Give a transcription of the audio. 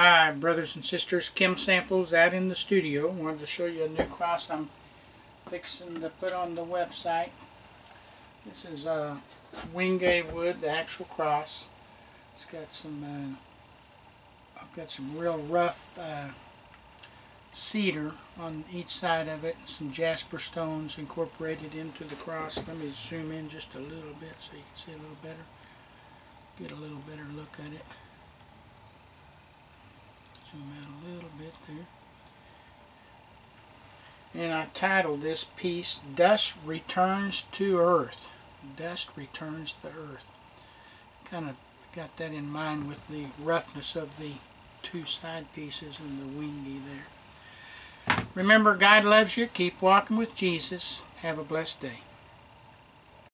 Hi brothers and sisters, Kim Samples out in the studio. Wanted to show you a new cross I'm fixing to put on the website. This is uh, Wenge wood, the actual cross. It's got some, uh, I've got some real rough uh, cedar on each side of it, and some jasper stones incorporated into the cross. Let me zoom in just a little bit so you can see a little better. Get a little better look at it. Zoom out a little bit there. And I titled this piece, Dust Returns to Earth. Dust Returns to Earth. Kind of got that in mind with the roughness of the two side pieces and the wenge there. Remember, God loves you. Keep walking with Jesus. Have a blessed day.